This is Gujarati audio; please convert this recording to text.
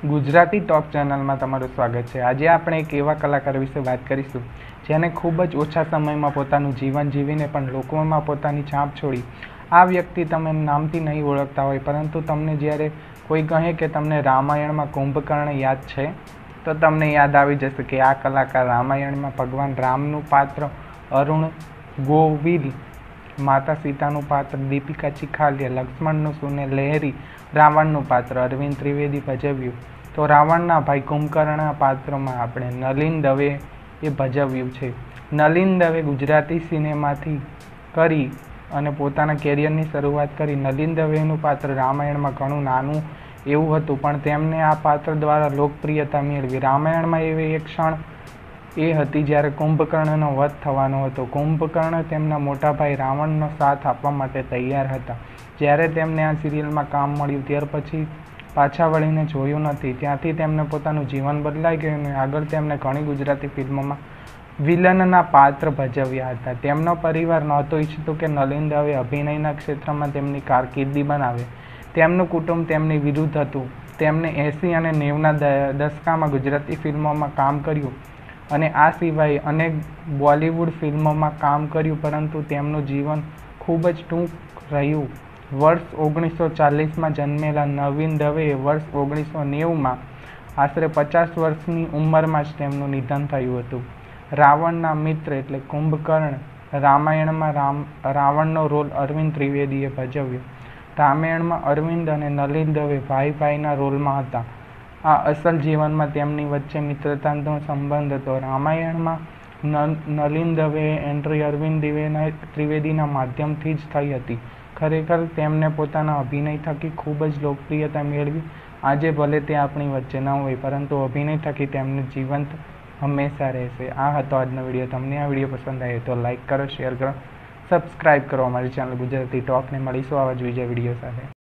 ગુજરાતી ટોપ ચેનલમાં તમારું સ્વાગત છે. આજે આપણે એક એવા કલાકાર વિશે વાત કરીશું, જેને ખૂબ જ ઓછા સમયમાં પોતાનું જીવન જીવીને પણ લોકોમાં પોતાની છાપ છોડી આ વ્યક્તિ તમે નામથી નહીં ઓળખતા હોય, પરંતુ તમને જ્યારે કોઈ કહે કે તમને રામાયણમાં કુંભકર્ણ યાદ છે, તો તમને યાદ આવી જશે કે આ કલાકાર રામાયણમાં ભગવાન રામનું પાત્ર અરુણ ગોવિલ માતા સીતાનું પાત્ર દીપિકા ચિખાલિયા, લક્ષ્મણનું સુને લહેરી, રાવણનું પાત્ર અરવિંદ ત્રિવેદી ભજવ્યું. તો રાવણના ભાઈ કુંભકર્ણના પાત્રમાં આપણે નલિન દવે એ ભજવ્યું છે. નલિન દવે ગુજરાતી સિનેમાથી કરી અને પોતાના કેરિયરની શરૂઆત કરી. નલિન દવેનું પાત્ર રામાયણમાં ઘણું નાનું એવું હતું, પણ તેમને આ પાત્ર દ્વારા લોકપ્રિયતા મેળવી. રામાયણમાં એવી એક ક્ષણ એ હતી જ્યારે કુંભકર્ણનો વધ થવાનો હતો. કુંભકર્ણ તેમના મોટા ભાઈ રાવણનો સાથ આપવા માટે તૈયાર હતા. જ્યારે તેમને આ સિરિયલમાં કામ મળ્યું, ત્યાર પછી પાછા વળીને જોયું નથી. ત્યાંથી તેમને પોતાનું જીવન બદલાઈ ગયું અને આગળ તેમણે ઘણી ગુજરાતી ફિલ્મોમાં વિલનના પાત્ર ભજવ્યા હતા. તેમનો પરિવાર નહોતો ઈચ્છતો કે નલિન દવે અભિનયના ક્ષેત્રમાં તેમની કારકિર્દી બનાવે. તેમનું કુટુંબ તેમની વિરુદ્ધ હતું. તેમણે એંસી અને નેવના દશકામાં ગુજરાતી ફિલ્મોમાં કામ કર્યું. અને આ સિવાય અનેક બોલિવૂડ ફિલ્મોમાં કામ કર્યું, પરંતુ તેમનું જીવન ખૂબ જ ટૂંક રહ્યું. વર્ષ ઓગણીસો ચાલીસમાં જન્મેલા નવીન દવેએ વર્ષ ઓગણીસો નેવુંમાં આશરે પચાસ વર્ષની ઉંમરમાં જ તેમનું નિધન થયું હતું. રાવણના મિત્ર એટલે કુંભકર્ણ રામાયણમાં રામ, રાવણનો રોલ અરવિંદ ત્રિવેદીએ ભજવ્યો. રામાયણમાં અરવિંદ અને નલિન દવે ભાઈ ભાઈના રોલમાં હતા. આ અસલ જીવનમાં તેમની વચ્ચે મિત્રતાનો સંબંધ હતો. રામાયણમાં નલિન દવે એન્ટ્રી અરવિંદ દિવેના, ત્રિવેદીના માધ્યમથી જ થઈ હતી. ખરેખર તેમને પોતાના અભિનય થકી ખૂબ જ લોકપ્રિયતા મેળવી. આજે ભલે તે આપણી વચ્ચે ન હોય, પરંતુ અભિનય થકી તેમનું જીવંત હંમેશા રહેશે. આ હતો આજનો વીડિયો. તમને આ વીડિયો પસંદ આવ્યો તો લાઇક કરો, શેર કરો, સબસ્ક્રાઇબ કરો. અમારી ચેનલ ગુજરાતી ટોકને મળીશું આવા જ બીજા વીડિયો સાથે.